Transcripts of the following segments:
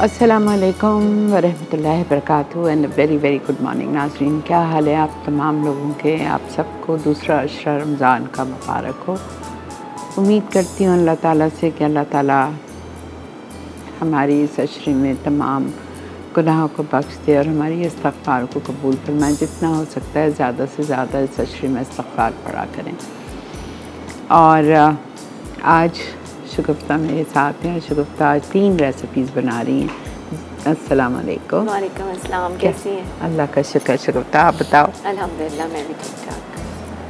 असलकम वरहमल वरक and very very good morning नाजरीन क्या हाल है आप तमाम लोगों के? आप सबको दूसरा अशरा रमज़ान का मुबारक हो। उम्मीद करती हूँ अल्लाह ताला से कि अल्लाह ताला हमारी इस अशरे में तमाम गुनाहों को बख्श दे और हमारी इस्तफ़ार को कबूल फरमाए। जितना हो सकता है ज़्यादा से ज़्यादा इस अशरे में इस्तफ़ार पढ़ा करें। और आज शगुफ्ता मेरे साथ हैं। शगुफ्ता आज तीन रेसिपीज़ बना रही हैं। अस्सलाम वालेकुम। वालेकुम अस्सलाम कैसी हैं? अल्लाह का शुक्र शगुफ्ता आप बताओ। अल्हम्दुलिल्लाह मैं भी ठीक ठाक।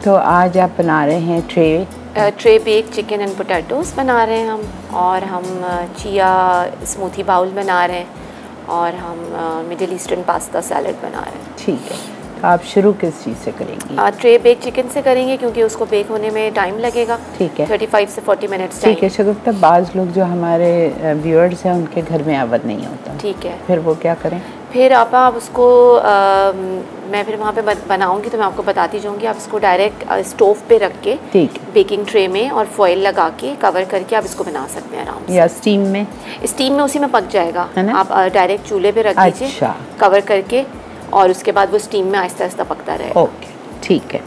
तो आज आप बना रहे हैं tray. Tray bake chicken and potatoes बना रहे हैं हम और हम चिया स्मूथी बाउल बना रहे हैं और हम मिडिल ईस्टर्न पास्ता सैलड बना रहे हैं। ठीक है। आप शुरू किस चीज़ से करेंगी? आ, ट्रे बेक चिकन से करेंगे क्योंकि उसको बेक होने में टाइम लगेगा। ठीक है। 35 से 40 मिनट्स ठीक है शगुफ्ता बाज़ लोग जो हमारे व्यूअर्स हैं उनके घर में अवध नहीं होता। ठीक है। फिर वो क्या करें? फिर आप आप उसको आ, मैं फिर वहाँ पे बनाऊँगी तो मैं आपको बताती जाऊँगी। आप इसको डायरेक्ट स्टोव पे रख के ठीक बेकिंग ट्रे में और फॉइल लगा के कवर करके आप इसको बना सकते हैं आराम से। या स्टीम में? स्टीम में उसी में पक जाएगा? आप डायरेक्ट चूल्हे पे रख दीजिए। अच्छा। कवर करके और उसके बाद वो स्टीम में आहिस्ता आहिस्ता पकता रहे। ओके ठीक है।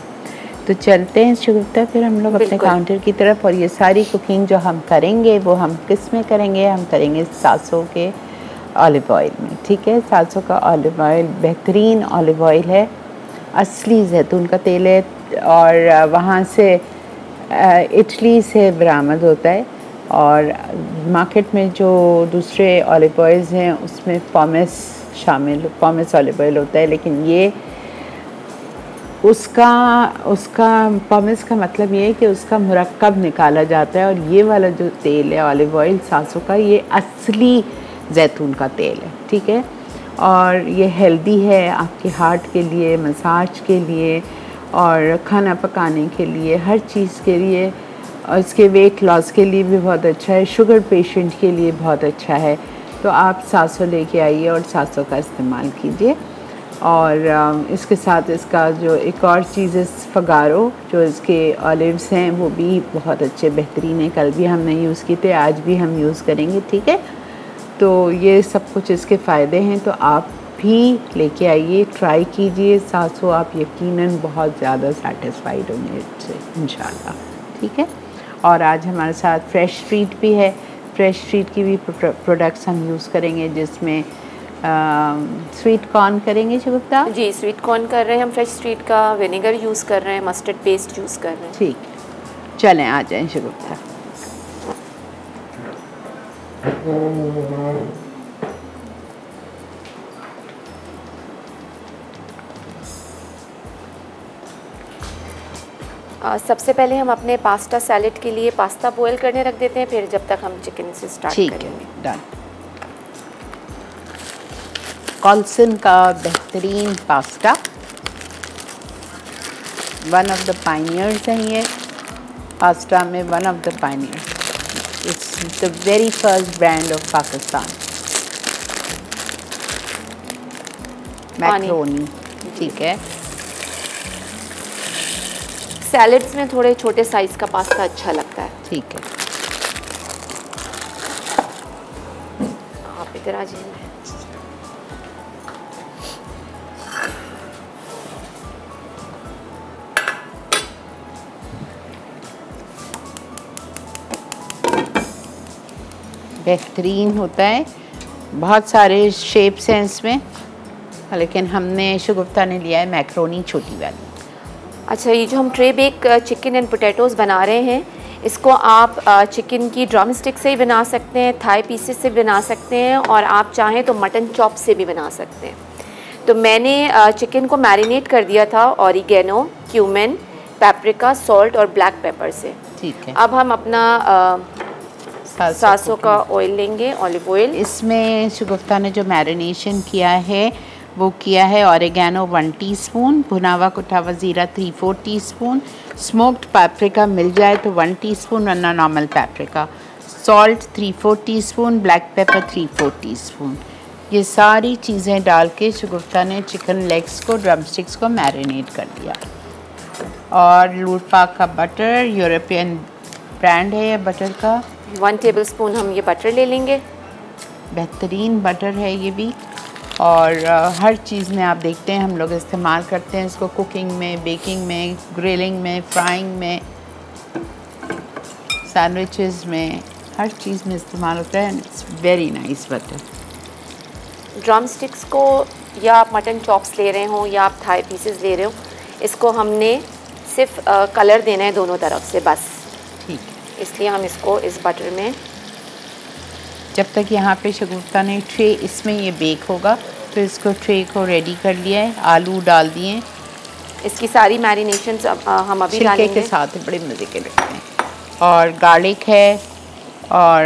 तो चलते हैं शुगुफ्ता फिर हम लोग अपने काउंटर की तरफ़ और ये सारी कुकिंग जो हम करेंगे वो हम किसमें करेंगे? हम करेंगे सासों के ऑलिव ऑयल में ठीक है? सासों का ऑलिव ऑयल बेहतरीन ऑलिव ऑयल है असली जैतून का तेल है और वहाँ से इटली से बरामद होता है और मार्केट में जो दूसरे ऑलिव ऑयल्स हैं उसमें पॉमेस शामिल ऑलिव ऑयल होता है, लेकिन ये उसका उसका पॉमेस का मतलब ये है कि उसका मुरक्कब निकाला जाता है और ये वाला जो तेल है ऑलिव ऑयल सासों का, ये असली जैतून का तेल है, ठीक है? और ये हेल्दी है आपके हार्ट के लिए मसाज के लिए और खाना पकाने के लिए, हर चीज़ के लिए और इसके वेट लॉस के लिए भी बहुत अच्छा है शुगर पेशेंट के लिए बहुत अच्छा है। तो आप सासों लेके आइए और सासों का इस्तेमाल कीजिए। और इसके साथ इसका जो एक और चीज़ है, फगारो, जो इसके ऑलिव्स हैं, वो भी बहुत अच्छे, बेहतरीन है। कल भी हमने यूज़ किए थे, आज भी हम यूज़ करेंगे, ठीक है? तो ये सब कुछ इसके फ़ायदे हैं तो आप भी लेके आइए, ट्राई कीजिए। सासो, आप यकीनन बहुत ज़्यादा सेटिस्फाइड होंगे इससे, इंशाल्लाह, ठीक है? और आज हमारे साथ फ्रेश स्ट्रीट भी है। फ्रेश स्ट्रीट की भी प्रोडक्ट्स हम यूज़ करेंगे जिसमें स्वीट कॉर्न करेंगे शुभता जी स्वीट कॉर्न कर रहे हैं हम फ्रेश स्ट्रीट का विनेगर यूज़ कर रहे हैं मस्टर्ड पेस्ट यूज़ कर रहे हैं। ठीक। चलें आ जाएँ शुभता आ, सबसे पहले हम अपने पास्ता सैलेड के लिए पास्ता बॉईल करने रख देते हैं फिर जब तक हम चिकन से स्टार्ट करेंगे। डन कॉल्सन का बेहतरीन pasta. One of the pioneers हैं ये पास्ता में one of the pioneers it's the very first brand of Pakistan macaroni ठीक है। सैलेड्स में थोड़े छोटे साइज़ का पास्ता अच्छा लगता है। ठीक है। आप इधर आ जाइए। बेहतरीन होता है। बहुत सारे शेप्स हैं इसमें। लेकिन हमने शुगुफ्ता ने लिया है मैक्रोनी छोटी वाली। अच्छा ये जो हम tray bake chicken and potatoes बना रहे हैं इसको आप चिकन की ड्रम स्टिक से ही बना सकते हैं थाई पीसेस से भी बना सकते हैं और आप चाहें तो मटन चॉप से भी बना सकते हैं। तो मैंने चिकन को मैरिनेट कर दिया था ऑरिगेनो क्यूमेन पेपरिका सॉल्ट और ब्लैक पेपर से। ठीक है। अब हम अपना सासों का ऑयल लेंगे ऑलिव ऑयल इसमें शुगुफ्ता ने जो मैरिनेशन किया है वो किया है औरगैनो वन टीस्पून भुना हुआ कुटा हुआ ज़ीरा three four teaspoon smoked paprika मिल जाए तो वन टीस्पून वरना normal paprika. Salt three four teaspoon black pepper three four teaspoon. ये सारी चीज़ें डाल के शुगुफ्ता ने चिकन लेग्स को ड्रम स्टिक्स को मैरिनेट कर दिया और लूटपा का बटर यूरोपियन ब्रांड है ये बटर का। वन टेबल स्पून हम ये बटर ले लेंगे। बेहतरीन बटर है ये भी। और हर चीज़ में आप देखते हैं हम लोग इस्तेमाल करते हैं इसको कुकिंग में बेकिंग में ग्रिलिंग में फ्राइंग में सैंडविचेस में हर चीज़ में इस्तेमाल होता है it's very nice butter drumsticks को या आप मटन चॉप्स ले रहे हो या आप थाई पीसेस ले रहे हो इसको हमने सिर्फ़ कलर देना है दोनों तरफ़ से बस। ठीक इसलिए हम इसको इस बटर में जब तक यहाँ पे शगुफ्ता ने ट्रे इसमें ये बेक होगा तो इसको ट्रे को रेडी कर लिया है आलू डाल दिए इसकी सारी मैरिनेशन हम अभी डालेंगे के साथ बड़े मज़े के लगते हैं। और गार्लिक है और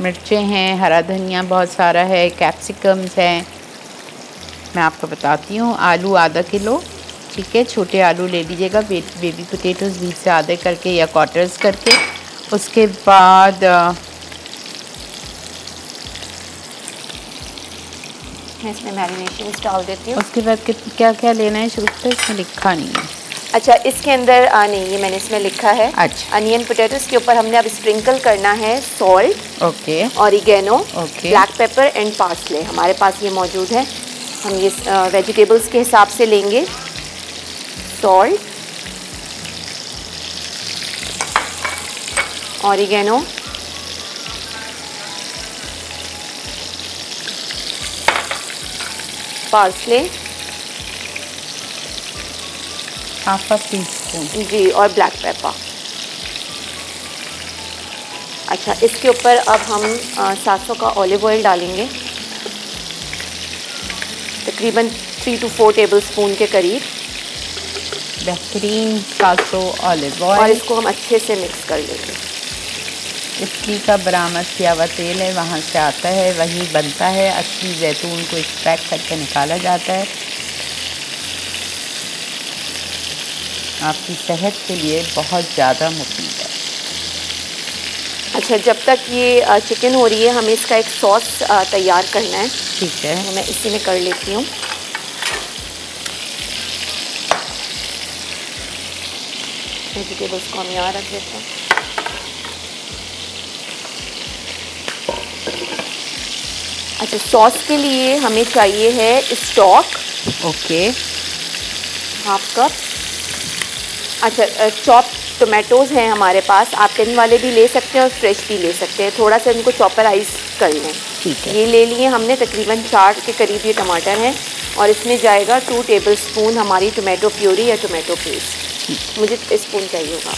मिर्चें हैं हरा धनिया बहुत सारा है कैप्सिकम्स हैं। मैं आपको बताती हूँ आलू आधा किलो ठीक है? छोटे आलू ले लीजिएगा बेबी पोटैटोज़ बीच से आधे करके या क्वार्टर्स करके। उसके बाद मैं इसमें मैरिनेशन डाल देती हूँ। उसके बाद क्या क्या लेना है शुरू से? इसमें लिखा नहीं है। अच्छा इसके अंदर आ, नहीं ये मैंने इसमें लिखा है। अच्छा। अनियन पोटैटोस के ऊपर हमने अब स्प्रिंकल करना है salt okay. Oregano okay. Black pepper and parsley हमारे पास ये मौजूद है। हम ये वेजिटेबल्स के हिसाब से लेंगे। Salt oregano parsley half teaspoon जी और ब्लैक पेपर अच्छा इसके ऊपर अब हम सात सौ का ऑलिव ऑयल डालेंगे. तकरीबन three two four tablespoon के करीब. बेहतरीन सात सौ ऑलिव ऑयल और इसको हम अच्छे से मिक्स कर लेंगे। इटली का बरामद किया हुआ तेल है वहाँ से आता है वही बनता है। असली जैतून को एक्सट्रैक्ट करके निकाला जाता है। आपकी सेहत के लिए बहुत ज़्यादा मुफीद है। अच्छा जब तक ये चिकन हो रही है हमें इसका एक सॉस तैयार करना है। ठीक है। तो मैं इसी में कर लेती हूँ। वेजिटेबल्स को हम यहाँ रख देते हैं। अच्छा सॉस के लिए हमें चाहिए है स्टॉक। ओके। Half cup. अच्छा चॉप टोमेटोज़ हैं हमारे पास। आप टिन वाले भी ले सकते हैं और फ्रेश भी ले सकते हैं। थोड़ा सा इनको चॉपराइज कर लें। ठीक है। ये ले लिए हमने तकरीबन चार के करीब ये टमाटर हैं। और इसमें जाएगा टू टेबल स्पून हमारी टोमेटो प्योरी या टोमेटो पेस्ट मुझे स्पून चाहिए होगा।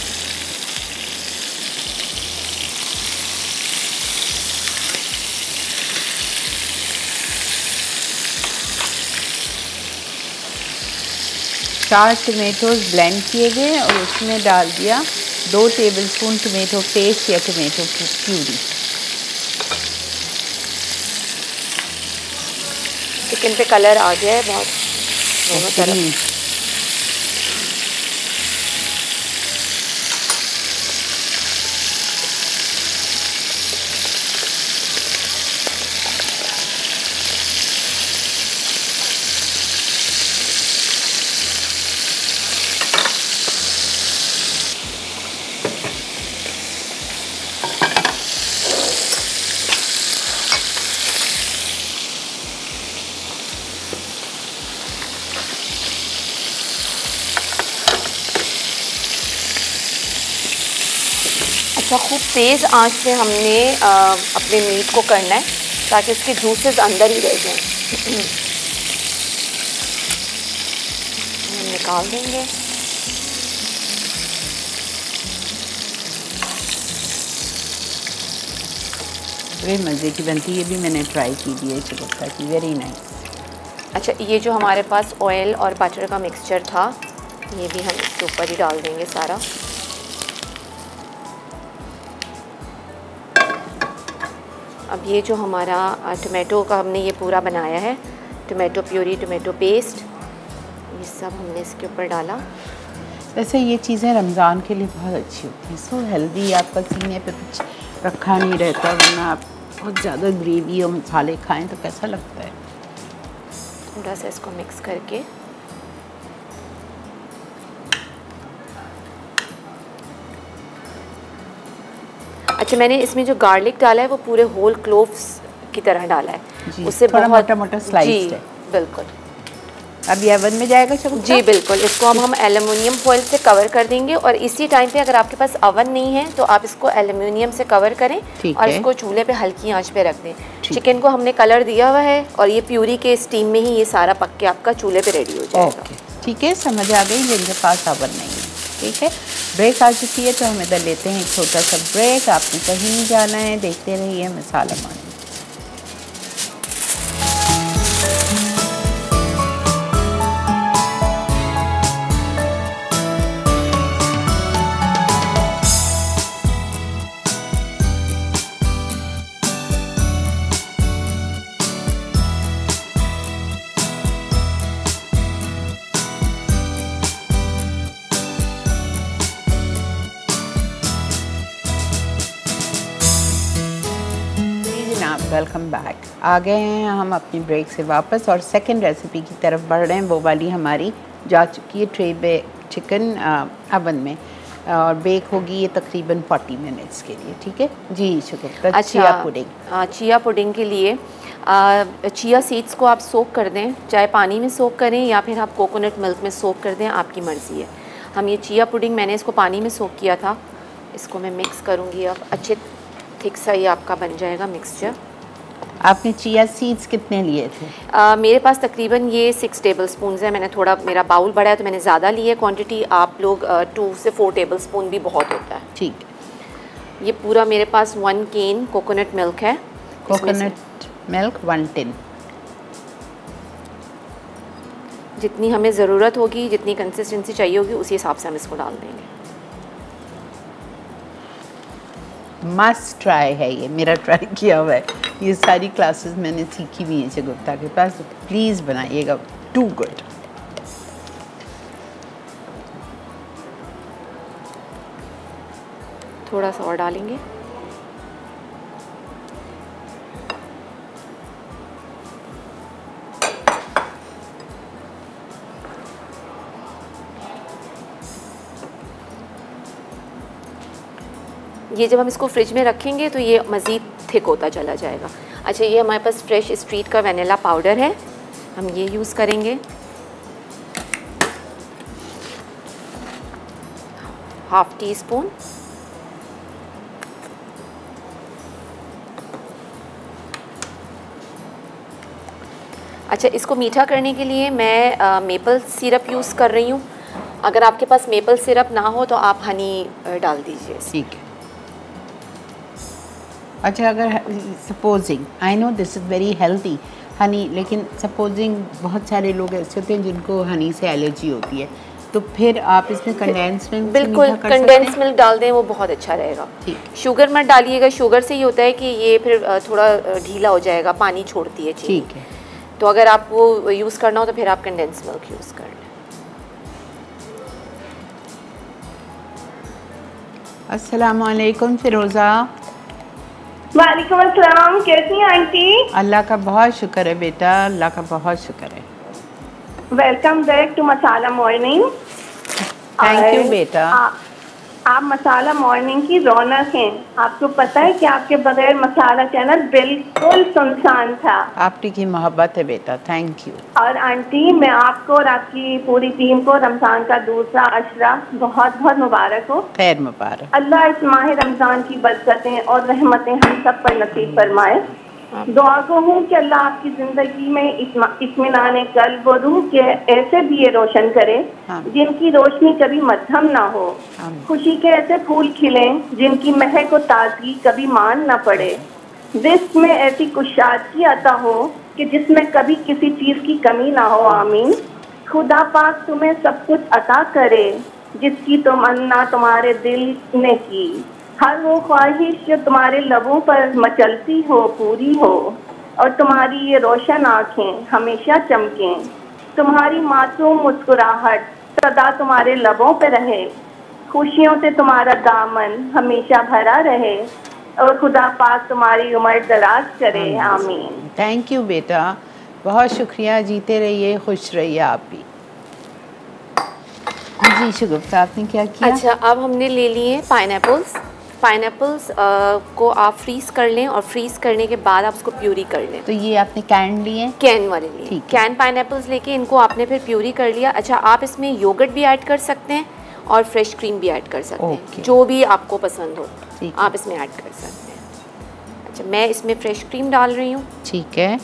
चार टमेटोज़ ब्लेंड किए गए और उसमें डाल दिया दो टेबलस्पून टमेटो पेस्ट या टमेटो प्यूरी चिकन पे कलर आ गया है बहुत दोनों तरफ़ अच्छा खूब तेज़ आँच पे हमने आ, अपने मीट को करना है ताकि उसके जूसेस अंदर ही रह जाएँ। हम निकाल देंगे। बड़े मज़े की बनती है भी मैंने ट्राई की थी चिकत्ता की वेरी नाइस अच्छा ये जो हमारे पास ऑयल और बटर का मिक्सचर था ये भी हम इसके ऊपर ही डाल देंगे सारा। अब ये जो हमारा टमाटो का हमने ये पूरा बनाया है टमाटो प्यूरी टमाटो पेस्ट ये सब हमने इसके ऊपर डाला। वैसे ये चीज़ें रमज़ान के लिए बहुत अच्छी होती हैं सो हेल्दी आपका सीने पे कुछ रखा नहीं रहता वरना आप बहुत ज़्यादा ग्रेवी और मसाले खाएँ तो कैसा लगता है? थोड़ा सा इसको मिक्स करके। अच्छा मैंने इसमें जो गार्लिक डाला है वो पूरे होल क्लोव्स की तरह डाला है। उससे थोड़ा मोटा मोटा जी है। बिल्कुल। अब ये ओवन में जाएगा शगुफ्ता जी बिल्कुल। इसको हम हम एल्युमिनियम फॉइल से कवर कर देंगे और इसी टाइम पे अगर आपके पास अवन नहीं है तो आप इसको एल्युमिनियम से कवर करें और इसको चूल्हे पे हल्की आँच पे रख दें। चिकन को हमने कलर दिया हुआ है और ये प्यूरी के स्टीम में ही ये सारा पक के आपका चूल्हे पे रेडी हो जाएगा। ठीक है समझ आ गई जिनके पास ओवन नहीं है। ठीक है? ब्रेक आ चुकी है तो हम इधर लेते हैं एक छोटा सा ब्रेक। आपने कहीं नहीं जाना है, देखते रहिए, मसाला मानी आ गए हैं हम अपनी ब्रेक से वापस और सेकंड रेसिपी की तरफ़ बढ़ रहे हैं वो वाली हमारी जा चुकी है ट्रे बे चिकन अवन में। और बेक होगी ये तकरीबन 40 मिनट्स के लिए ठीक है? जी शुक्र चिया पुडिंग चिया पुडिंग के लिए आ, चिया सीड्स को आप सोक कर दें चाहे पानी में सोक करें या फिर आप कोकोनट मिल्क में सोक कर दें आपकी मर्ज़ी है। हम ये चिया पुडिंग मैंने इसको पानी में सोक किया था इसको मैं मिक्स करूँगी अब अच्छे थिक सा ये आपका बन जाएगा मिक्सचर आपने चिया सीड्स कितने लिए थे? आ, मेरे पास तकरीबन ये सिक्स टेबल स्पून है। मैंने थोड़ा मेरा बाउल बड़ा है तो मैंने ज़्यादा ली है। क्वांटिटी आप लोग टू से फोर टेबल स्पून भी बहुत होता है। ठीक ये पूरा मेरे पास वन केन कोकोनट मिल्क है। कोकोनट मिल्क वन टिन जितनी हमें ज़रूरत होगी जितनी कंसिस्टेंसी चाहिए होगी उसी हिसाब से हम इसको डाल देंगे। मस्ट ट्राई है ये, मेरा ट्राई किया हुआ है। ये सारी क्लासेस मैंने सीखी हुई हैं गुप्ता के पास। तो प्लीज़ बनाइएगा टू गुड थोड़ा सा और डालेंगे। ये जब हम इसको फ्रिज में रखेंगे तो ये मज़ीद थिक होता चला जाएगा। अच्छा ये हमारे पास फ्रेश स्ट्रीट का वनीला पाउडर है। हम ये यूज़ करेंगे। हाफ़ टी स्पून अच्छा इसको मीठा करने के लिए मैं आ, मेपल सिरप यूज़ कर रही हूँ। अगर आपके पास मेपल सिरप ना हो तो आप हनी डाल दीजिए ठीक है। अच्छा अगर supposing I know this is very healthy honey लेकिन सपोजिंग बहुत सारे लोग ऐसे होते हैं जिनको हनी से एलर्जी होती है तो फिर आप इसमें कंडेंस मिल्क बिल्कुल कंडेंस मिल्क डाल दें वो बहुत अच्छा रहेगा। ठीक। शुगर मत डालिएगा शुगर से ये होता है कि ये फिर थोड़ा ढीला हो जाएगा पानी छोड़ती है ठीक है। तो अगर आप वो यूज़ करना हो तो फिर आप कंडेंस मिल्क यूज़ कर लें। असलकम फिरोज़ा। वालेकुम अस्सलाम कैसी हैं आंटी? अल्लाह का बहुत शुक्र है बेटा अल्लाह का बहुत शुक्र है। Welcome back to Masala morning thank you बेटा। आप मसाला मॉर्निंग की रौनक हैं। आपको पता है कि आपके बगैर मसाला चैनल बिल्कुल सुनसान था। आपकी की मोहब्बत है बेटा थैंक यू और आंटी मैं आपको और आपकी पूरी टीम को रमज़ान का दूसरा अशरा बहुत बहुत मुबारक हो। खैर मुबारक। अल्लाह इस माह रमज़ान की बरकतें और रहमतें हम सब पर नसीब फरमाए। दुआ को हूँ कि अल्लाह आपकी ज़िंदगी में इत्मीनान कल्ब और रूह के ऐसे दिए रोशन करे हाँ। जिनकी रोशनी कभी मध्यम ना हो। खुशी के ऐसे फूल खिलें जिनकी महक और ताजगी कभी मान ना पड़े। रिस्क में ऐसी कुशादगी अता हो कि जिसमें कभी किसी चीज़ की कमी ना हो। आमीन। खुदा पाक तुम्हें सब कुछ अता करे जिसकी तमन्ना तुम्हारे दिल ने की। हर वो ख्वाहिश जो तुम्हारे लबों पर मचलती हो पूरी हो और तुम्हारी ये रोशन आँखें हमेशा चमकें। तुम्हारी मासूम मुस्कुराहट सदा तुम्हारे लबों पर रहे। खुशियों से तुम्हारा दामन हमेशा भरा रहे और खुदा पाक तुम्हारी उम्र दराज करे। आमीन। थैंक यू बेटा। बहुत शुक्रिया। जीते रहिए खुश रहिए आप भी। जी शुगुफ्ता आपने क्या किया? अच्छा अब हमने ले लिए पाइन पाइन को आप फ्रीज़ कर लें और फ्रीज़ करने के बाद आप उसको प्यूरी कर लें। तो ये आपने कैन लिए कैन वाले लिए। कैन पाइन लेके इनको आपने फिर प्यूरी कर लिया। अच्छा आप इसमें योगर्ट भी ऐड कर सकते हैं और फ्रेश क्रीम भी ऐड कर सकते हैं। जो भी आपको पसंद हो आप इसमें ऐड कर सकते हैं। अच्छा मैं इसमें फ्रेश क्रीम डाल रही हूँ। ठीक है।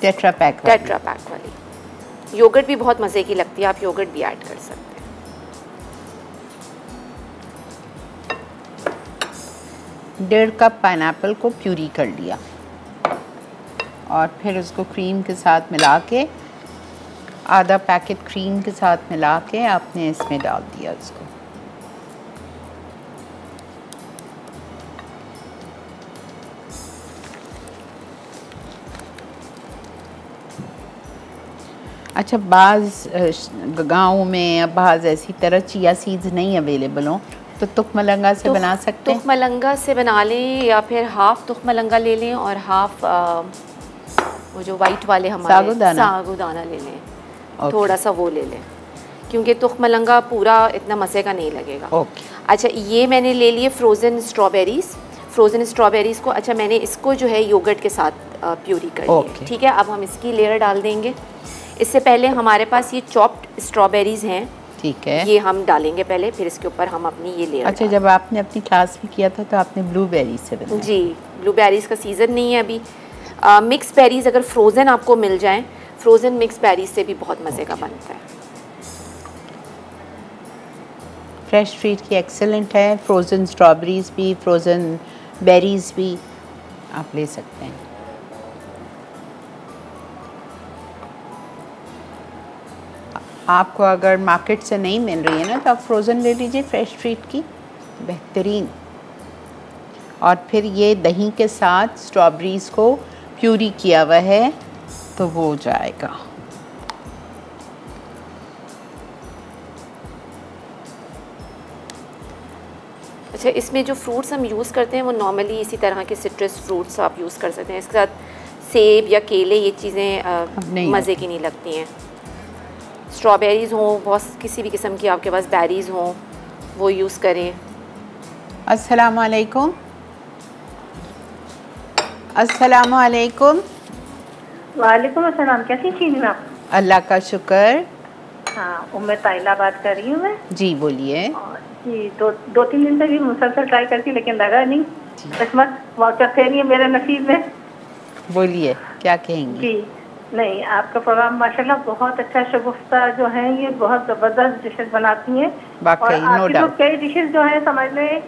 टेट्रा पैक टेट्रा पैक वाली। योगर्ट भी बहुत मज़े की लगती है आप योगर्ट भी ऐड कर सकते हैं। डेढ़ कप पाइनएप्पल को प्यूरी कर लिया। और फिर उसको क्रीम के साथ मिला के, आधा पैकेट क्रीम के साथ मिला के आपने इसमें डाल दिया उसको। अच्छा बाज़ गाँव में बाज़ ऐसी तरह, चिया सीड्स नहीं अवेलेबल हों। तो तुख मलंगा से बना सकते हैं? तुख मलंगा से बना लें या फिर हाफ़ तुख मलंगा ले लें और हाफ़ वो जो वाइट वाले हमारे साबूदाना? साबूदाना ले लें। ओके। थोड़ा सा वो ले लें। क्योंकि तुख मलंगा पूरा इतना मज़े का नहीं लगेगा। ओके अच्छा ये मैंने ले लिए फ्रोज़न स्ट्रॉबेरीज़ फ्रोज़न स्ट्रॉबेरीज़ को अच्छा मैंने इसको जो है योगर्ट के साथ प्यूरी कर ओके। ठीक है अब हम इसकी लेयर डाल देंगे। इससे पहले हमारे पास ये चॉप्ड स्ट्रॉबेरीज़ हैं। ठीक है। ये हम डालेंगे पहले फिर इसके ऊपर हम अपनी ये लेयर अच्छा जब आपने अपनी क्लास में किया था तो आपने ब्लू बेरीज से बनाया। जी ब्लू बेरीज का सीज़न नहीं है अभी। मिक्स बेरीज़ अगर फ्रोज़न आपको मिल जाएँ फ्रोज़न मिक्स बेरीज़ से भी बहुत मज़े का बनता है। फ्रेश फ्रूट की एक्सेलेंट है फ्रोज़न स्ट्रॉबेरीज़ भी फ्रोज़न बेरीज़ भी आप ले सकते हैं। आपको अगर मार्केट से नहीं मिल रही है ना तो आप फ्रोज़न ले लीजिए फ्रेश फ्रूट की बेहतरीन। और फिर ये दही के साथ स्ट्रॉबेरीज़ को प्यूरी किया हुआ है तो वो हो जाएगा। अच्छा इसमें जो फ्रूट्स हम यूज़ करते हैं वो नॉर्मली इसी तरह के सिट्रस फ्रूट्स आप यूज़ कर सकते हैं। इसके साथ सेब या केले ये चीज़ें मज़े की नहीं लगती हैं। स्ट्रॉबेरीज़ हों बहुत किसी भी किस्म की आपके पास बेरीज़ हों वो यूज़ करें। अस्सलाम वालेकुम अस्सलाम वालेकुम वालेकुम अस्सलाम कैसी चीज़ में आप? अल्लाह का शुक्र। हाँ उम्र ताइला बात कर रही हूँ मैं। जी बोलिए। जी दो दो तीन दिन से भी मुसलसल ट्राई करती लेकिन लगा नहीं। किस्मत वाउचर थे नहीं है मेरे नसीब में। बोलिए क्या कहेंगे? जी। नहीं आपका प्रोग्राम माशाल्लाह बहुत अच्छा शगुफ्ता जो है ये बहुत ज़बरदस्त डिशेज बनाती हैं। और no आपकी जो कई डिशेज जो है समझ लें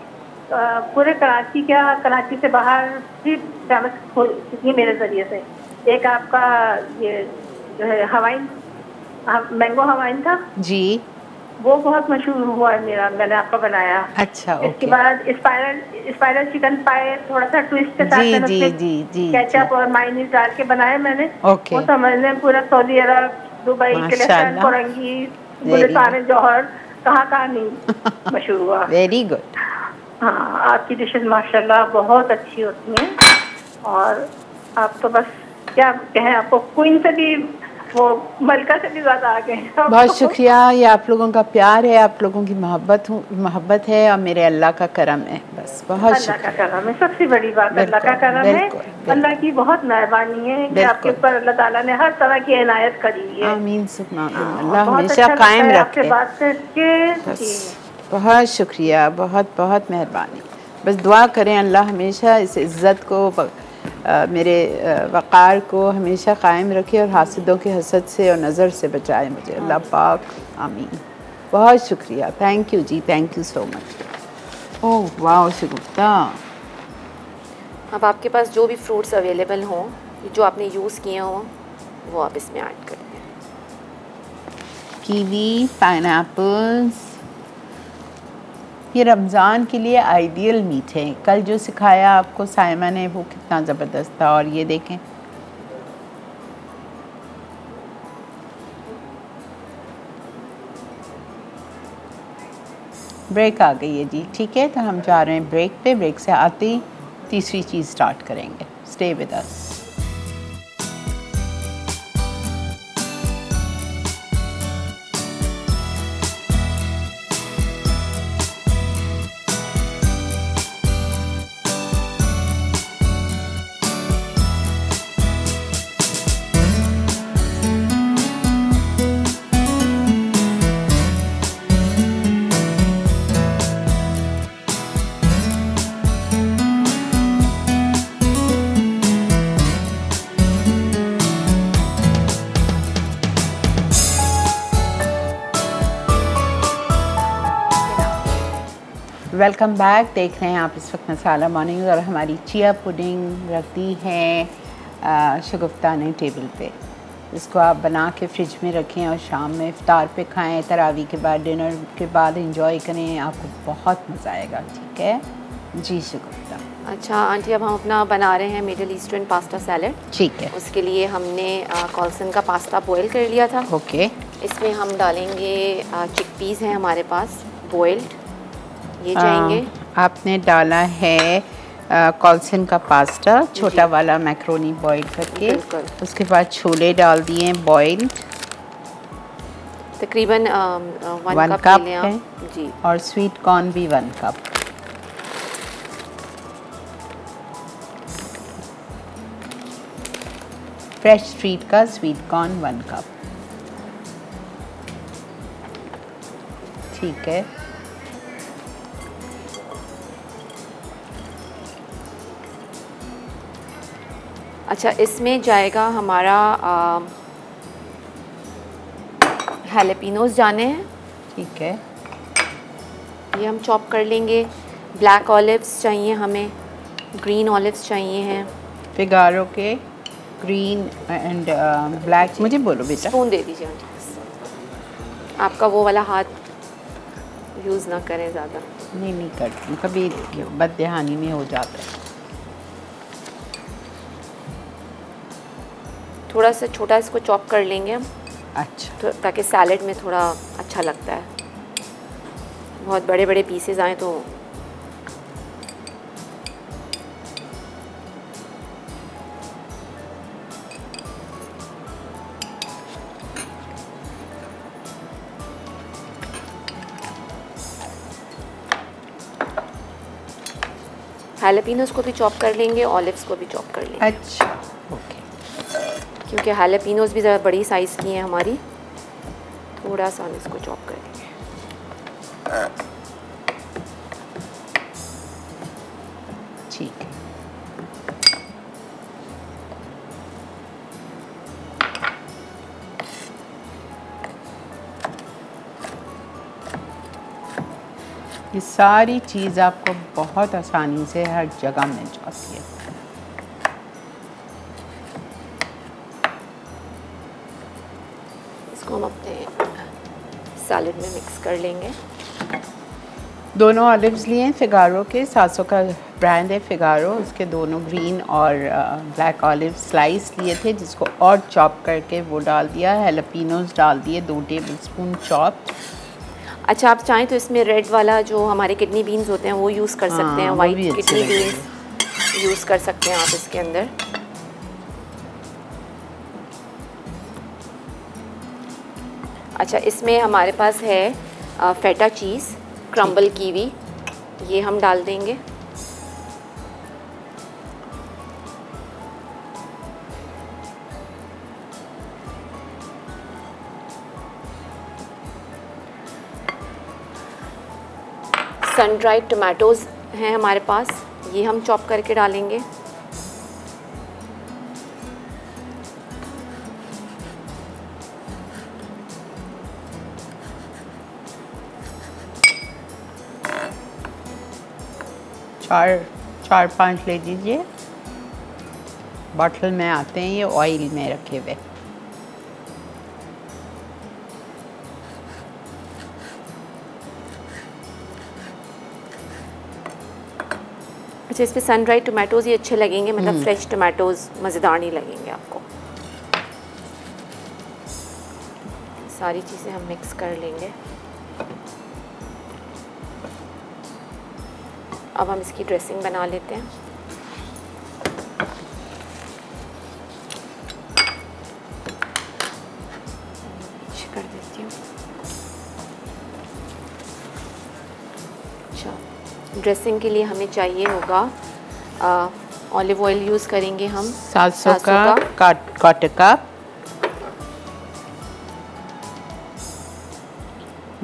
पूरे कराची क्या कराची से बाहर भी फ़ेमस हो चुकी है मेरे ज़रिए से। एक आपका ये जो है हवाइन मैंगो हवाइन था? जी। वो बहुत मशहूर हुआ है मेरा मैंने आपका बनाया। अच्छा इसके बाद स्पाइरल स्पाइरल चिकन पाए थोड़ा सा ट्विस्ट के साथ जी, जी, जी, जी, केचप और मायनीज डाल के बनाए मैंने। ओके। वो समझ लें पूरा Saudi Arab Dubai. Korangi Gulistan Johar कहाँ कहाँ नहीं मशहूर हुआ। वेरी गुड हाँ आपकी डिशेज माशाल्लाह बहुत अच्छी होती हैं। और आप तो बस क्या कहें आपको क्वीन से भी वो मलका से भी ज़्यादा हैं। बहुत। शुक्रिया ये आप लोगों का प्यार है आप लोगों की मोहब्बत मोहब्बत है और मेरे अल्लाह का करम है बस बहुत अल्लाह का करम है सबसे बड़ी बात अल्लाह का करम है। अल्लाह की बहुत मेहरबानी है कि आपके ऊपर अल्लाह ताला ने हर तरह की इनायत करी है। आमीन अल्लाह हमेशा अच्छा कायम रखे। बात करके। बहुत शुक्रिया बहुत बहुत मेहरबानी। बस दुआ करें अल्लाह हमेशा इस इज़्ज़त को अ, मेरे वक़ार को हमेशा कायम रखे और हासिदों के हसद से और नज़र से बचाए मुझे। अल्लाह पाक आमीन। बहुत शुक्रिया। थैंक यू जी थैंक यू सो मच ओह वाह शुगुफ्ता अब आपके पास जो भी फ्रूट्स अवेलेबल हों जो आपने यूज़ किए हों वो आप इसमें ऐड कर दें कीवी पाइनएप्पल्स ये रमज़ान के लिए आइडियल मीट है। कल जो सिखाया आपको साइमा ने, वो कितना ज़बरदस्त था और ये देखें। ब्रेक आ गई है जी, ठीक है? तो हम जा रहे हैं ब्रेक पे। ब्रेक से आते ही तीसरी चीज़ स्टार्ट करेंगे। Stay with us welcome back देख रहे हैं आप इस वक्त मसाला मॉर्निंग और हमारी चिया पुडिंग रख दी है शगुफ्ता ने टेबल पे। इसको आप बना के फ्रिज में रखें और शाम में इफ्तार पे खाएँ तरावी के बाद डिनर के बाद इंजॉय करें आपको बहुत मज़ा आएगा ठीक है? जी शगुफ्ता। अच्छा आंटी अब हम अपना बना रहे हैं मिडल ईस्टर्न पास्ता सैलड ठीक है। उसके लिए हमने कॉल्सन का पास्ता बॉयल कर लिया था। ओके इसमें हम डालेंगे चिक पीस हैं हमारे पास बॉइल्ड ये जाएँगे। आपने डाला है कॉल्सन का पास्ता छोटा वाला मैक्रोनी बॉईल करके। उसके बाद छोले डाल दिए बॉइल्ड। तकरीबन वन वन कप कप है। जी। और स्वीट कॉर्न भी वन कप फ्रेश स्ट्रीट का स्वीट कॉर्न वन कप ठीक है। अच्छा इसमें जाएगा हमारा हेलेपिनोज जाने हैं। ठीक है। ये हम चॉप कर लेंगे। ब्लैक ऑलिव्स चाहिए हमें ग्रीन ऑलिव्स चाहिए हैं। फिगारो के ग्रीन एंड ब्लैक मुझे बोलो बेटा। स्पून दे दीजिए आपका वो वाला हाथ यूज़ ना करें ज़्यादा। नहीं नहीं करती। कभी बदहानी में हो जाता है। थोड़ा सा छोटा इसको चॉप कर लेंगे हम। अच्छा। तो ताकि सैलेड में थोड़ा अच्छा लगता है। बहुत बड़े बड़े पीसेस आए तो। हैलपिनोस को भी चॉप कर लेंगे ऑलिव्स को भी चॉप कर लेंगे। अच्छा। क्योंकि हैलपिनोस भी ज़रा बड़ी साइज़ की हैं हमारी। थोड़ा सा हम इसको चॉप कर देंगे ठीक ये सारी चीज़ आपको बहुत आसानी से हर जगह मिल जाती है। सैलड में मिक्स कर लेंगे। दोनों ऑलिव्स लिए हैं फिगारो के 700 का ब्रांड है फिगारो उसके दोनों ग्रीन और ब्लैक ऑलिव स्लाइस लिए थे जिसको और चॉप करके वो डाल दिया हेलपिनोज डाल दिए दो टेबल स्पून चॉप अच्छा आप चाहें तो इसमें रेड वाला जो हमारे किडनी बीन्स होते हैं वो यूज़ कर सकते हैं वाइट किडनी। बीन्स यूज़ कर सकते हैं आप इसके अंदर। अच्छा इसमें हमारे पास है फेटा चीज़ क्रम्बल कीवी ये हम डाल देंगे। सन ड्राइड टमाटोज़ हैं हमारे पास ये हम चॉप करके डालेंगे। चार चार पाँच ले लीजिए बॉटल में आते हैं ये ऑयल में रखे हुए। अच्छा इस पर सन ड्राइड टमाटोज़ ही अच्छे लगेंगे मतलब फ्रेश टमाटोज़ मज़ेदार नहीं लगेंगे आपको। सारी चीज़ें हम मिक्स कर लेंगे। अब हम इसकी ड्रेसिंग बना लेते हैं। कर देती हूँ। अच्छा ड्रेसिंग के लिए हमें चाहिए होगा ऑलिव ऑयल यूज़ करेंगे हम। सात सौ का का। काट कप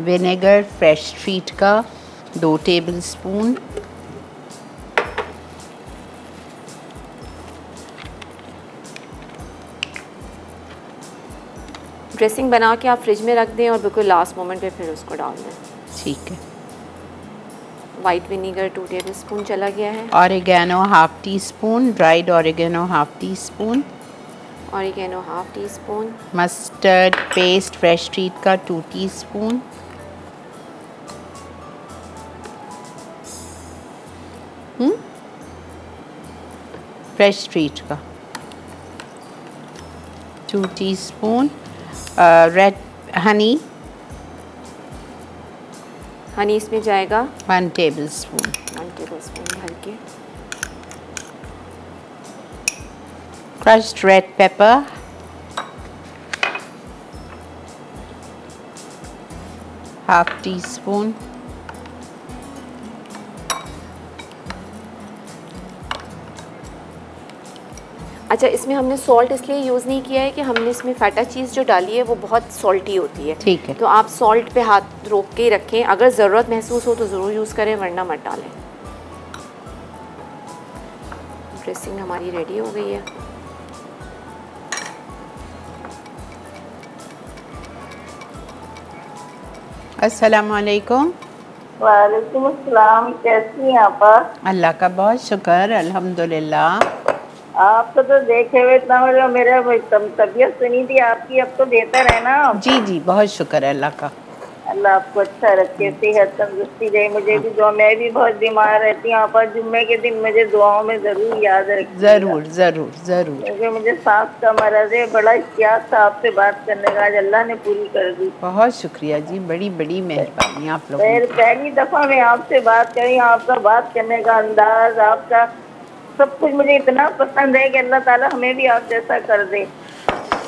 विनेगर फ्रेश स्ट्रीट का दो टेबल स्पून ड्रेसिंग बना के आप फ्रिज में रख दें और बिल्कुल लास्ट मोमेंट पे फिर उसको डाल दें। ठीक है। White vinegar two tablespoon चला गया है। और oregano half teaspoon dried और ऑरिगेनो हाफ़ टी स्पून और oregano half teaspoon mustard paste Fresh Treat का two teaspoon fresh treat का। Two teaspoon red honey honey इसमें जाएगा। One tablespoon one tablespoon भर के crushed red pepper. Half teaspoon. अच्छा इसमें हमने सॉल्ट इसलिए यूज़ नहीं किया है कि हमने इसमें फैटा चीज़ जो डाली है वो बहुत सॉल्टी होती है। ठीक है। तो आप सॉल्ट पे हाथ रोक के ही रखें। अगर ज़रूरत महसूस हो तो ज़रूर यूज़ करें वरना मत डालें। ड्रेसिंग हमारी रेडी हो गई है। अस्सलाम वालेकुम वालेकुम अस्सलाम कैसी हैं आप? अल्लाह का बहुत शुक्र अल्हम्दुलिल्लाह। आपको तो देखे हुए इतना मेरा मेरा तबीयत सुनी थी आपकी अब तो बेहतर है ना जी जी बहुत शुक्र है अल्लाह का। अल्लाह आपको अच्छा रखे सेहत तंदुरुस्ती दे मुझे भी दुआ मैं भी बहुत बीमार रहती हूँ आप जुम्मे के दिन मुझे दुआओं में ज़रूर याद रखिए ज़रूर ज़रूर ज़रूर। क्योंकि मुझे सांस का मरज है बड़ा इख्तियार था आपसे बात करने का आज अल्लाह ने पूरी कर दी। बहुत शुक्रिया जी बड़ी बड़ी मेहरबानी आप लोगों पहली दफ़ा मैं आपसे बात करी आपका बात करने का अंदाज आपका सब कुछ मुझे इतना पसंद है कि अल्लाह ताला हमें भी आप जैसा कर दे।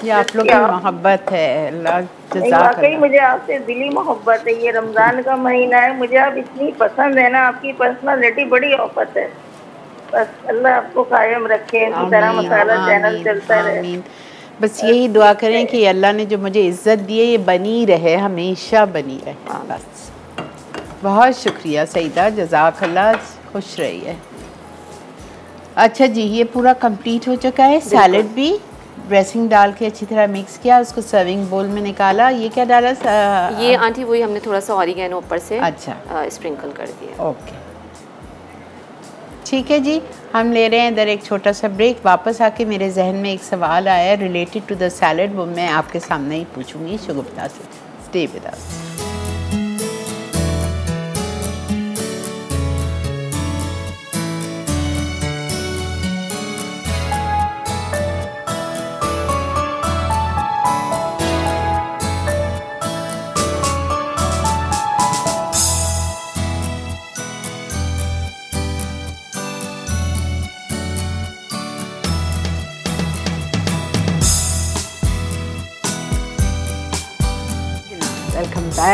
ये आप लोग की मोहब्बत है वाकई मुझे आपसे दिली मोहब्बत है ये रमज़ान का महीना है मुझे आप इतनी पसंद है ना आपकी पर्सनालिटी बड़ी औफत है। बस अल्लाह आपको कायम रखे इसी तरह मसाला चैनल चलता रहे। बस यही दुआ करें कि अल्लाह ने जो मुझे इज़्ज़त दी है ये बनी रहे हमेशा बनी रहे बस। बहुत शुक्रिया सईदा जजाक अल्लाह खुश रहिए। अच्छा जी ये पूरा कंप्लीट हो चुका है। सैलड भी ड्रेसिंग डाल के अच्छी तरह मिक्स किया उसको सर्विंग बोल में निकाला। ये क्या डाला? स- ये आंटी वही हमने थोड़ा सा ऑरिगेनो ऊपर से अच्छा। स्प्रिंकल कर दिया। ओके ठीक है जी हम ले रहे हैं इधर एक छोटा सा ब्रेक वापस आके मेरे जहन में एक सवाल आया रिलेटेड टू द सैलड वो मैं आपके सामने ही पूछूँगी। शुगुप्ता से स्टे विद अस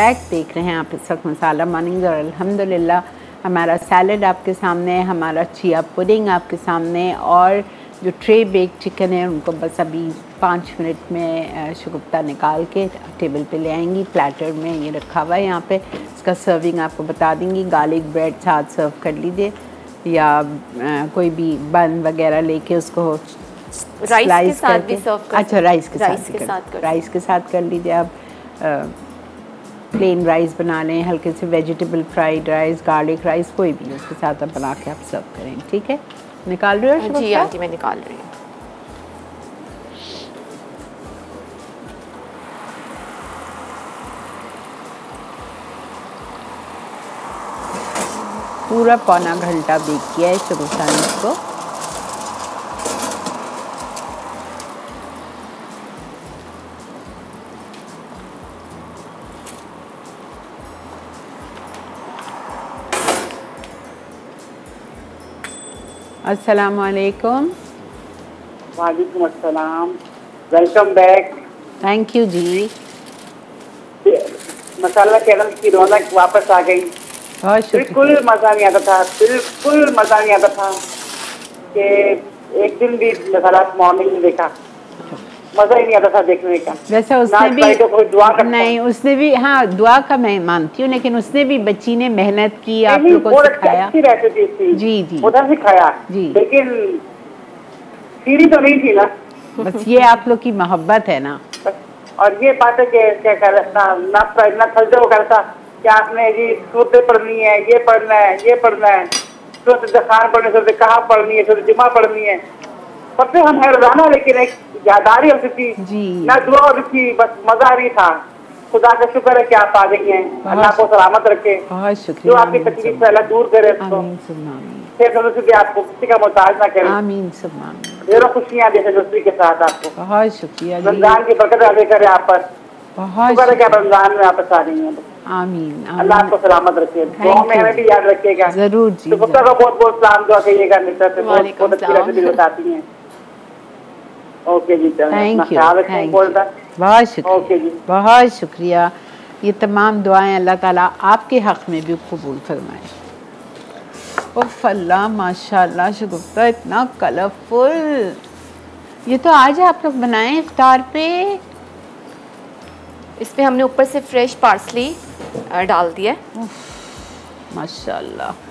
बैक देख रहे हैं आप इस वक्त मसाला मॉर्निंग और अल्हम्दुलिल्लाह हमारा सैलड आपके सामने है हमारा चिया पुडिंग आपके सामने और जो ट्रे बेक चिकन है उनको बस अभी पाँच मिनट में शुगुप्ता निकाल के टेबल पे ले आएँगी प्लेटर में ये रखा हुआ है यहाँ पे। इसका सर्विंग आपको बता देंगी गार्लिक ब्रेड साथ सर्व कर लीजिए या कोई भी बन वगैरह लेके उसको राइस के साथ भी कर अच्छा राइस के साथ राइस के साथ कर लीजिए आप प्लेन राइस बना लें हल्के से vegetable fried rice garlic rice कोई भी उसके साथ आप बना के आप सर्व करें ठीक है? निकाल रहे हो जी आंटी मैं निकाल रही हूँ। पूरा पौना घंटा बेक किया है शुरू ने इसको अस्सलाम वालेकुम वालेकुम अस्सलाम वेलकम बैक थैंक यू जी मसाला केरल की रौनक वापस आ गई बिल्कुल मज़ा नहीं आता था बिल्कुल मज़ा नहीं आता था कि एक दिन भी मसाला मॉर्निंग में देखा मज़ा ही नहीं आता था देखने का। वैसे उसने भी तो दुआ करता। नहीं उसने भी हाँ दुआ का मैं मानती हूँ लेकिन उसने भी बच्ची ने मेहनत की आप लोगों को सिखाया जी, जी। उधर सिखाया जी। लेकिन सीढ़ी तो नहीं थी ना। बस ये आप लोग की मोहब्बत है ना। और ये बात है कि ना वो करता कि आपने जी सूरतें पढ़नी है ये पढ़ना है ये पढ़ना है। सूरत दखान पढ़नी सूरत कहाँ पढ़नी है सूरत जुमा पढ़नी है। सबसे हम हैराना लेकिन एक यादारी होती थी। ना दुआ होती थी बस मज़ा भी था। खुदा का शुक्र है कि आप आ गई हैं। अल्लाह को सलामत रखे। जो आपकी तकलीफ़ है अल्लाह दूर करे उसको आमीन फिर आपको किसी का मोहताज ना करे। आमीन ढेरों खुशियाँ दे दोस्ती के साथ आपको। बहुत शुक्रिया रमज़ान की बरकत अदा करे आप पर। बहुत शुक्र है कि आप रमज़ान में वापस आ रही हैं। आमीन अल्लाह आपको सलामत रखे। दुआ में हमें भी याद रखिएगा। ज़रूर जी तो बहुत बहुत सलाम दुआ करिएगा मित्र से बहुत अच्छी बताती हैं। ओके जी थैंक यू थैंक यू बहुत शुक्रिया। बहुत शुक्रिया। ये तमाम दुआएँ अल्लाह ताला आपके हक़ में भी कबूल फरमाए। उफ अल्लाह माशाल्लाह शगुफ्ता इतना कलरफुल। ये तो आज आप लोग बनाए इफ्तार पे। इस पे हमने ऊपर से फ्रेश पार्सली डाल दिया है। माशाल्लाह।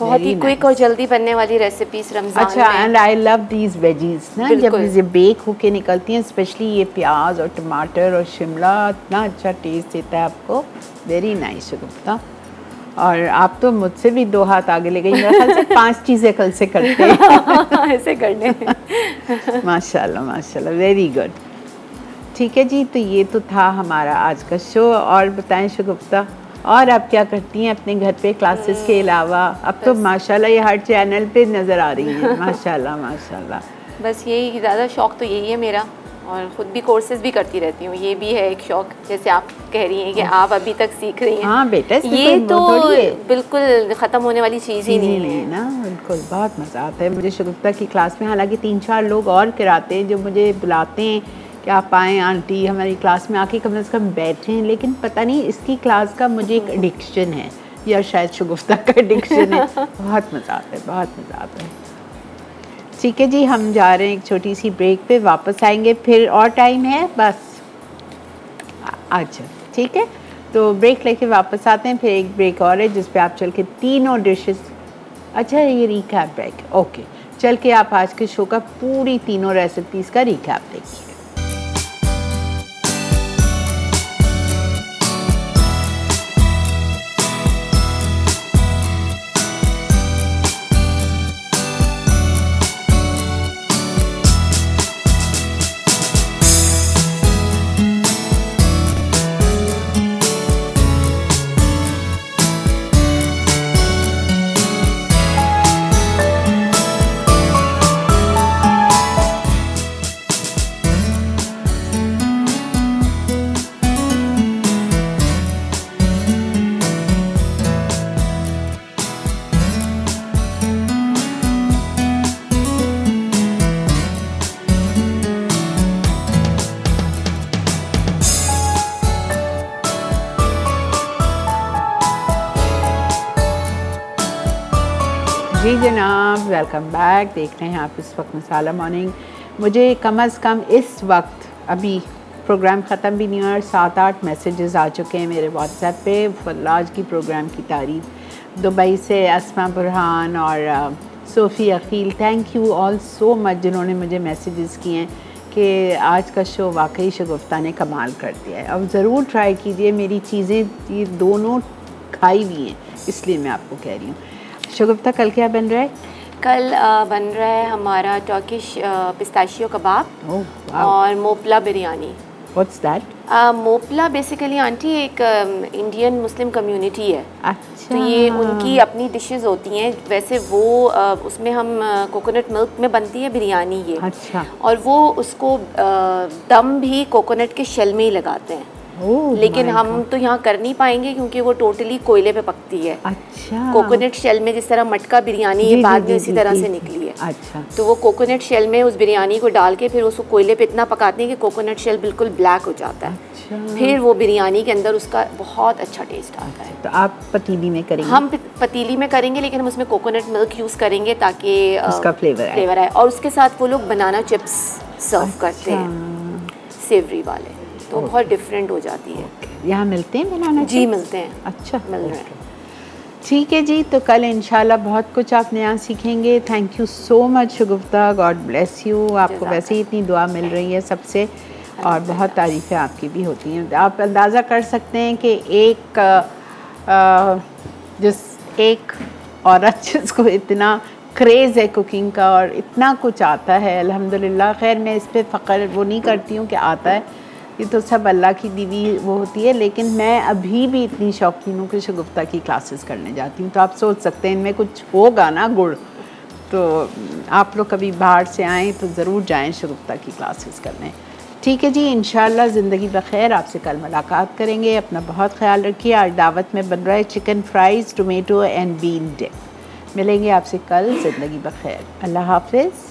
बहुत ही क्विक और जल्दी बनने वाली रेसिपीज़ रमज़ान अच्छा and I love these veggies ना जब। ये बेक होके निकलती हैं स्पेशली ये प्याज और टमाटर और शिमला इतना अच्छा टेस्ट देता है आपको। वेरी नाइस गुप्ता और आप तो मुझसे भी दो हाथ आगे ले गई मेरे ख्याल से पाँच चीज़ें कल से करते हैं। ऐसे करने। माशाल्लाह माशाल्लाह वेरी गुड ठीक है जी तो ये तो था हमारा आज का शो और बताएँ शगुप्ता और आप क्या करती हैं अपने घर पे क्लासेस के अलावा? अब तो माशाल्लाह ये हर चैनल पे नज़र आ रही हैं। माशाल्लाह माशाल्लाह। बस यही ज़्यादा शौक तो यही है मेरा और ख़ुद भी कोर्सेज भी करती रहती हूँ। ये भी है एक शौक जैसे आप कह रही हैं कि आप अभी तक सीख रही हैं। हाँ बेटा ये तो है। बिल्कुल ख़त्म होने वाली चीज़ ही नहीं नहीं है। है ना बिल्कुल बहुत मज़ा आता है। मुझे शगुफ्ता की क्लास में हालाँकि तीन चार लोग और कराते हैं जो मुझे बुलाते हैं। कि आप आएँ आंटी हमारी क्लास में आके कम से कम बैठें लेकिन पता नहीं इसकी क्लास का मुझे एक एडिक्शन है या शायद शगुफ्ता का एडिक्शन है। बहुत मज़ा आता है बहुत मज़ा आता है। ठीक है जी हम जा रहे हैं एक छोटी सी ब्रेक पे वापस आएँगे फिर और टाइम है बस। अच्छा ठीक है। तो ब्रेक लेके वापस आते हैं फिर एक ब्रेक और है जिस पे आप चल के तीनों डिशेस अच्छा ये रिकैप ब्रेक ओके चल के आप आज के शो का पूरी तीनों रेसिपीज़ का रिकैप देखिए। वेलकम बैक देख रहे हैं आप इस वक्त मसाला मॉर्निंग मुझे कम अज़ कम इस वक्त, अभी प्रोग्राम ख़त्म भी नहीं हुआ और सात आठ मैसेजेस आ चुके हैं मेरे व्हाट्सएप पे फल्लाज की प्रोग्राम की तारीफ़. दुबई से असमा बुरहान और Sophie Aqeel thank you all so much जिन्होंने मुझे मैसेजेस किए हैं कि आज का शो वाकई शगुफ्ता ने कमाल कर दिया है। अब ज़रूर ट्राई कीजिए, मेरी चीज़ें ये दोनों खाई हुई हैं, इसलिए मैं आपको कह रही हूँ। शगुफ्ता, कल क्या बन रहा है? कल बन रहा है हमारा टर्किश पिस्ताशियो कबाब और Moplah biryani. That uh, Moplah basically aunty एक इंडियन मुस्लिम कम्युनिटी है। अच्छा। तो ये उनकी अपनी डिशेस होती हैं। वैसे वो उसमें हम कोकोनट मिल्क में बनती है बिरयानी ये। अच्छा। और वो उसको दम भी कोकोनट के शेल में ही लगाते हैं। ओह लेकिन हम. तो यहाँ कर नहीं पाएँगे क्योंकि वो टोटली कोयले पे पकती है। अच्छा। कोकोनट शेल में जिस तरह मटका बिरयानी ये बाद में जी, तरह से निकली है। अच्छा। तो वो कोकोनट शेल में उस बिरयानी को डाल के फिर उसको कोयले पे इतना पकाते हैं कि कोकोनट शेल बिल्कुल ब्लैक हो जाता है। अच्छा। फिर वो बिरयानी के अंदर उसका बहुत अच्छा टेस्ट आता है। तो आप पतीली में करेंगे? हम पतीली में करेंगे लेकिन हम उसमें कोकोनट मिल्क यूज़ करेंगे ताकि उसका फ्लेवर आए। फ्लेवर आए। और उसके साथ वो लोग बनाना चिप्स सर्व करते हैं। अच्छा, सेवरी वाले। तो बहुत डिफरेंट हो जाती है। यहाँ मिलते हैं बनाना जी मिलते हैं। अच्छा मिल रहे। हैं। ठीक है जी तो कल इंशाल्लाह बहुत कुछ आप नया सीखेंगे। Thank you so much Shagufta God bless you आपको वैसे ही इतनी दुआ मिल रही है सबसे और बहुत तारीफ़ें आपकी भी होती हैं। आप अंदाज़ा कर सकते हैं कि एक आ, जिस एक औरत जिसको इतना क्रेज़ है कुकिंग का और इतना कुछ आता है अल्हम्दुलिल्लाह खैर मैं इस पर फ़ख्र वो नहीं करती हूँ कि आता है। ये तो सब अल्लाह की दीवी वो होती है, लेकिन मैं अभी भी इतनी शौकीन हूँ कि शगुफ्ता की क्लासेस करने जाती हूँ। तो आप सोच सकते हैं, इनमें कुछ होगा ना गुड़ तो आप लोग कभी बाहर से आएँ तो ज़रूर जाएँ शगुफ्ता की क्लासेस करने। ठीक है जी इन ज़िंदगी बखैर आपसे कल मुलाकात करेंगे। अपना बहुत ख्याल रखिए। आज दावत में बन रहा है chicken fries tomato and bean dip मिलेंगे आपसे कल ज़िंदगी बखैर अल्लाह हाफिज़।